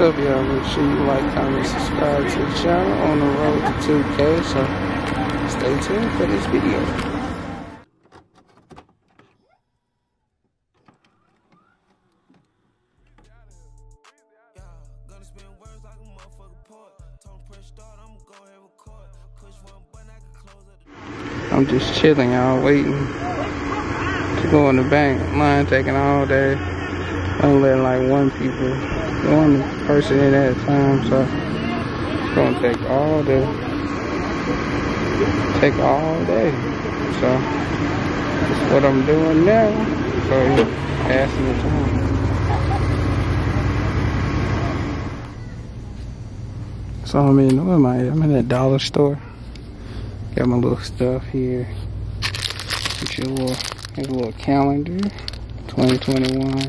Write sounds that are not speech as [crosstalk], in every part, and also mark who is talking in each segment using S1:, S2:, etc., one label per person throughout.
S1: What's up, y'all? Make sure you like, comment, subscribe to the channel on the road to 2K. So stay tuned for this video. I'm just chilling, y'all, waiting to go in the bank. Line taking all day. I'm letting like one people, one person in at a time, so it's gonna take all day. Take all day. So that's what I'm doing now. So passing the time. So I'm in, where am I? I'm in a dollar store. Got my little stuff here. Get your little, a little calendar, 2021.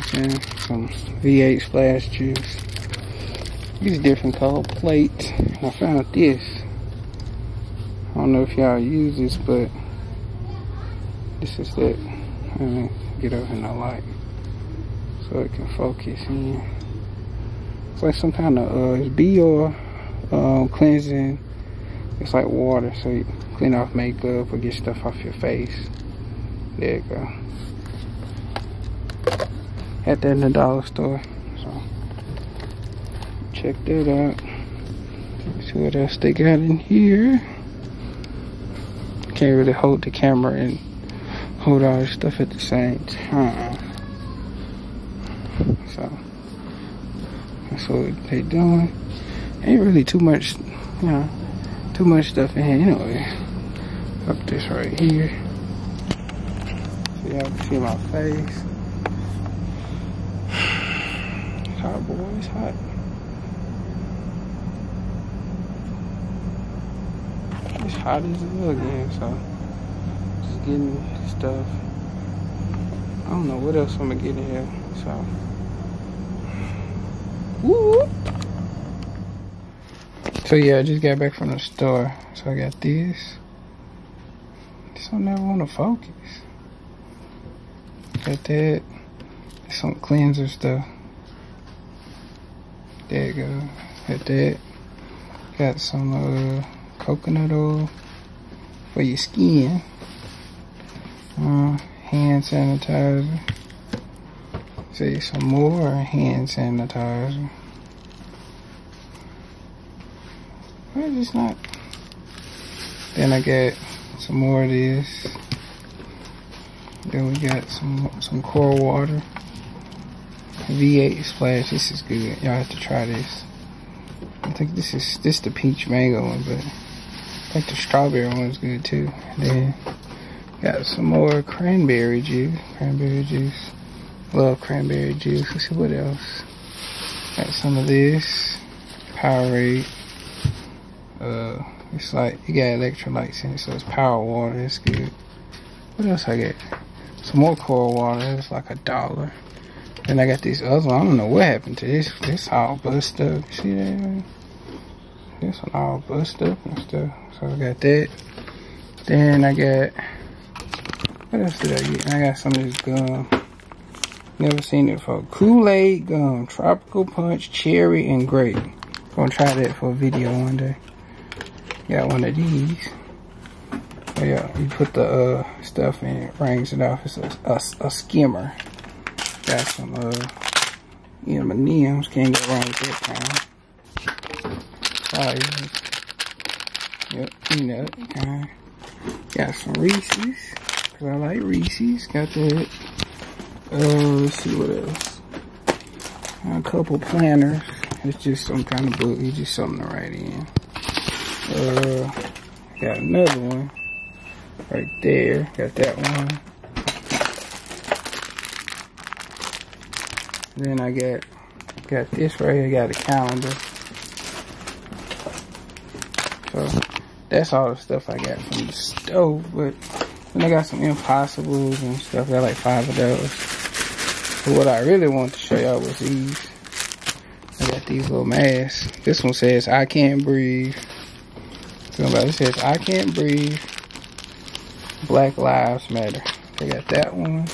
S1: Okay, some V8 splash juice. These different color plates. I found this. I don't know if y'all use this, but this is that. Let me get up in the light so it can focus in. It's like some kind of uh, it's Bioré um, cleansing it's like water, so you clean off makeup or get stuff off your face. There you go. Had that in the dollar store. So check that out. See what else they got in here. Can't really hold the camera and hold all this stuff at the same time. So that's what they doing. Ain't really too much, you know too much stuff in here anyway. Up this right here. So y'all can see my face. It's hot, boy. It's hot. It's hot as hell again, so just getting stuff. I don't know what else I'm gonna get in here, so. Woo! So yeah, I just got back from the store. So I got this. This don't never want to focus. Got that. Some cleanser stuff. There you go. Got that. Got some uh, coconut oil for your skin. Uh, hand sanitizer. See some more hand sanitizer. Why is this not? Then I got some more of this. Then we got some some core water. V8 splash. This is good. Y'all have to try this. I think this is this the peach mango one, but I think the strawberry one's good too. Then got some more cranberry juice. Cranberry juice. Love cranberry juice. Let's see what else. Got some of this. Powerade. Uh, it's like, you got electrolytes in it, so it's power water, it's good. What else I get? Some more core water, it's like a dollar. Then I got this other I don't know what happened to this. This all bust up, see that? This one all bust up and stuff. So I got that. Then I got, what else did I get? I got some of this gum. Never seen it before. Kool-Aid gum, tropical punch, cherry, and grape. Gonna try that for a video one day. Got one of these. Oh yeah, you put the uh, stuff in, it rings it off. It's a, a, a skimmer. Got some uh, M&M's. Can't go wrong with that kind. Sizes. Yep, peanut kind. Got some Reese's. Cause I like Reese's. Got that. Uh, let's see what else. A couple planners. It's just some kind of book. It's just something to write in. Uh, got another one right there. Got that one. Then I got got this right here. Got a calendar. So that's all the stuff I got from the stove. But then I got some impossibles and stuff. Got like five of those. But what I really want to show y'all was these. I got these little masks. This one says I can't breathe. Somebody says, I can't breathe. Black Lives Matter. I got that one.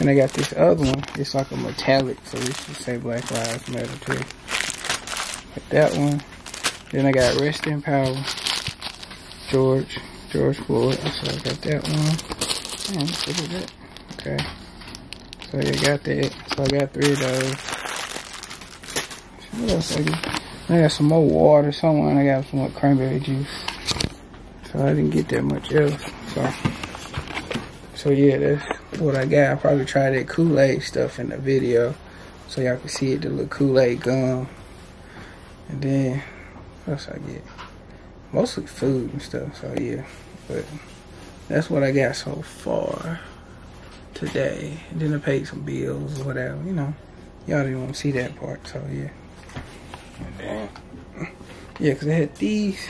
S1: And I got this other one. It's like a metallic, so this should say Black Lives Matter too. Like that one. Then I got Rest in Power. George. George Floyd. So I got that one. Man, look at that. Okay. So yeah, got that. So I got three of those. What else I got? I got some more water somewhere and I got some more cranberry juice. So I didn't get that much else. So so yeah, that's what I got. I probably try that Kool-Aid stuff in the video so y'all can see it, the little Kool-Aid gum. And then, what else I get? Mostly food and stuff, so yeah. But that's what I got so far today. And then I paid some bills or whatever, you know. Y'all didn't want to see that part, so yeah. And then, yeah, because they had these.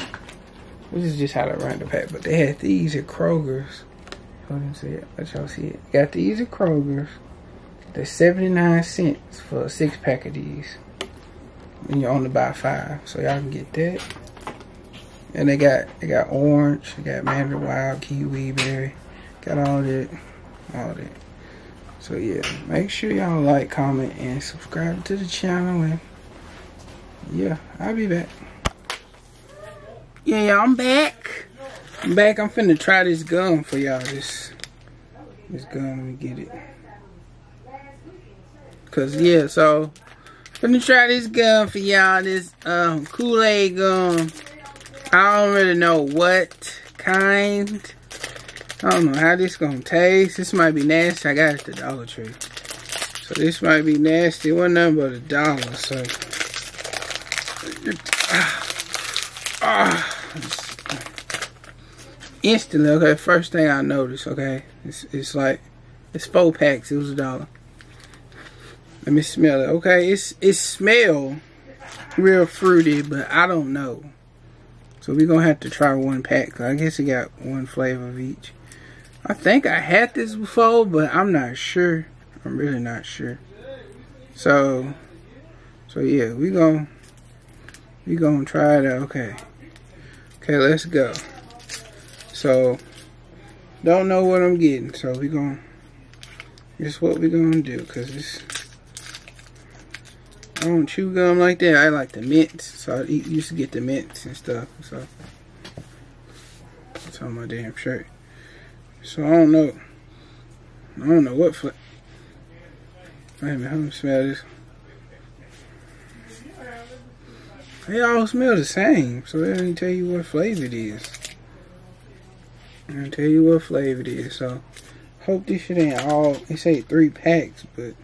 S1: This is just how to run the pack, but they had these at Kroger's. Let y'all see it. Got these at Kroger's. They're 79 cents for a six pack of these. And you only buy five. So y'all can get that. And they got they got orange, they got mandarin wild, kiwi berry, got all that, all that. So yeah, make sure y'all like, comment, and subscribe to the channel. And yeah, I'll be back. Yeah, I'm back. I'm back. I'm finna try this gum for y'all. This this gum, let me get it. Cause yeah, so finna try this gum for y'all. This um Kool-Aid gum. I don't really know what kind. I don't know how this gonna taste. This might be nasty. I got it at the Dollar Tree. So this might be nasty. It wasn't nothing but a dollar, so. Ah, ah, instantly, okay, first thing I noticed, okay, it's, it's like, it's four packs, it was a dollar. Let me smell it, okay, it's, it smell real fruity, but I don't know. So we're gonna have to try one pack, I guess it got one flavor of each. I think I had this before, but I'm not sure. I'm really not sure. So, so yeah, we gonna, we gonna try it out, okay. Okay, let's go. So, don't know what I'm getting. So, we're going to, this what we're going to do. Because this, I don't chew gum like that. I like the mints. So, I used to get the mints and stuff. So, it's on my damn shirt. So, I don't know. I don't know what flavor. Wait a minute, let me smell this. They all smell the same, so they don't tell you what flavor it is. I'll tell you what flavor it is. So, hope this shit ain't all. They say three packs, but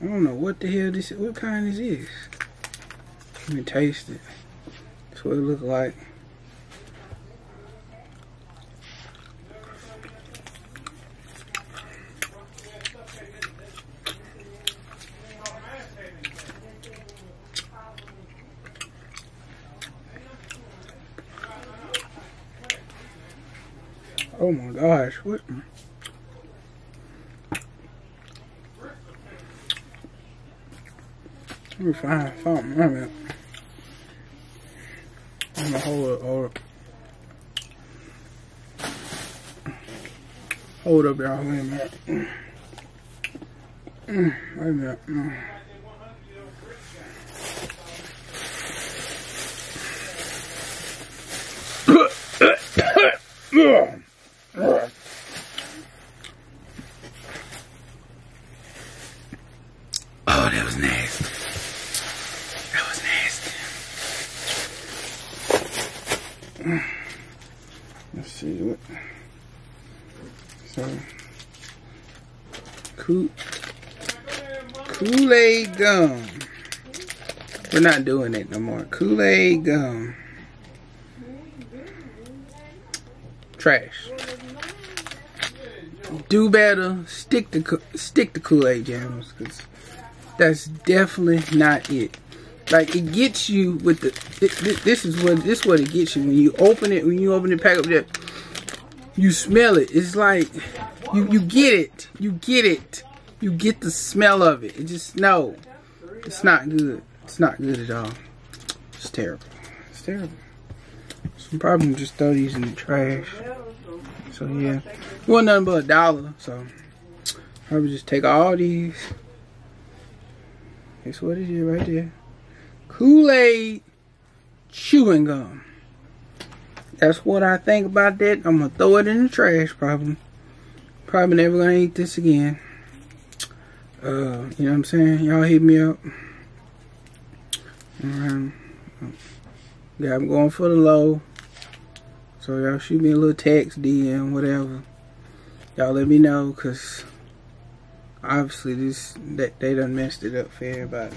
S1: I don't know what the hell this. What kind is this? Let me taste it. That's what it look like. Oh my gosh, what? Let me find something. Wait a minute. I'm gonna hold up, hold up. Hold up, y'all. Wait a minute. Wait a minute. Oh, that was nasty. That was nasty. Let's see what. So, Kool Kool-Aid gum. We're not doing it no more. Kool-Aid gum. Trash. Do better. Stick to stick to Kool-Aid jams because that's definitely not it. Like it gets you with the. This is what this is what it gets you when you open it. When you open the pack up you smell it. It's like you you get it. You get it. You get the smell of it. It just no. It's not good. It's not good at all. It's terrible. It's terrible. So I'm probably just throw these in the trash. So yeah, it wasn't nothing but a dollar. So would just take all these. That's what it is right there. Kool-Aid chewing gum. That's what I think about that. I'm gonna throw it in the trash probably. Probably never gonna eat this again. Uh, you know what I'm saying? Y'all hit me up. Yeah, I'm going for the low. So y'all shoot me a little text, DM, whatever. Y'all let me know, cause obviously this that they done messed it up for everybody.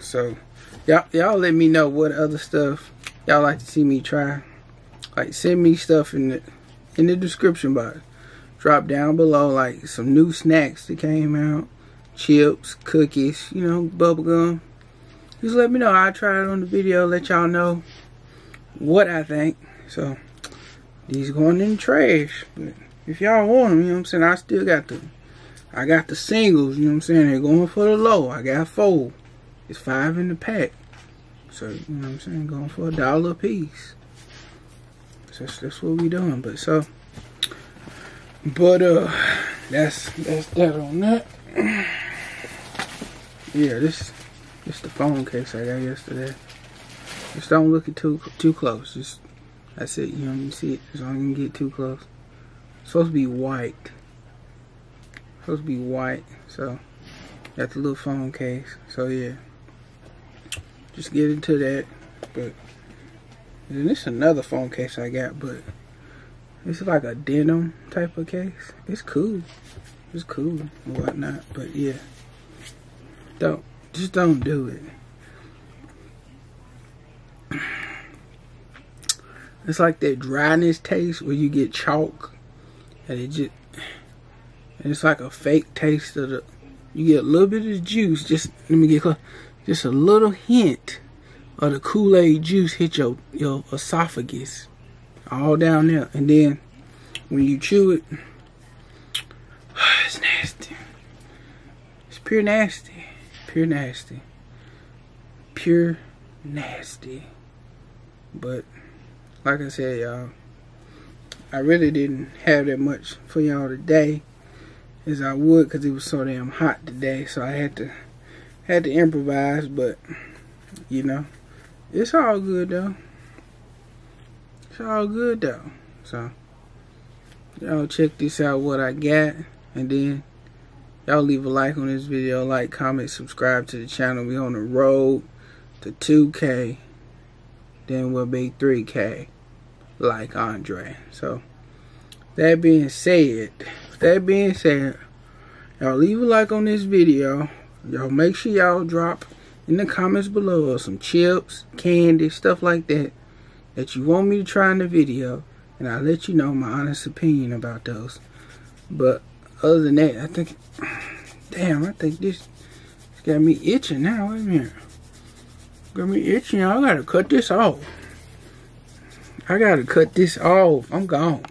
S1: So y'all y'all let me know what other stuff y'all like to see me try. Like send me stuff in the in the description box. Drop down below like some new snacks that came out. Chips, cookies, you know, bubble gum. Just let me know. I'll try it on the video, let y'all know what I think. So these going in the trash. But if y'all want them, you know what I'm saying, I still got the I got the singles, you know what I'm saying? They're going for the low. I got four. It's five in the pack. So, you know what I'm saying? Going for a dollar a piece. So that's, that's what we doing. But so, but uh, that's that's that on that. yeah, this this the phone case I got yesterday. Just don't look it too too close. Just that's it. You know, you see it. Just don't get too close. It's supposed to be white. It's supposed to be white. So that's a little phone case. So yeah just get into that. But and this is another phone case I got, but it's like a denim type of case. It's cool. It's cool and whatnot. But yeah. Don't just don't do it. It's like that dryness taste where you get chalk and it just and it's like a fake taste of the you get a little bit of juice just let me get close just a little hint of the Kool-Aid juice hit your, your esophagus. All down there. And then when you chew it, [sighs] it's nasty. It's pure nasty. Pure nasty. Pure nasty. But like I said, y'all, I really didn't have that much for y'all today as I would because it was so damn hot today. So I had to had to improvise, but you know, it's all good though. It's all good though. So y'all check this out what I got and then y'all leave a like on this video, like, comment, subscribe to the channel. We on the road to 2K. Then we'll be 3K like Andre. So that being said, that being said, y'all leave a like on this video y'all make sure y'all drop in the comments below some chips, candy, stuff like that that you want me to try in the video and I'll let you know my honest opinion about those. But other than that, I think, [sighs] damn, I think this got me itching now. Wait a minute. Got me itching. I gotta cut this off. I gotta cut this off. I'm gone.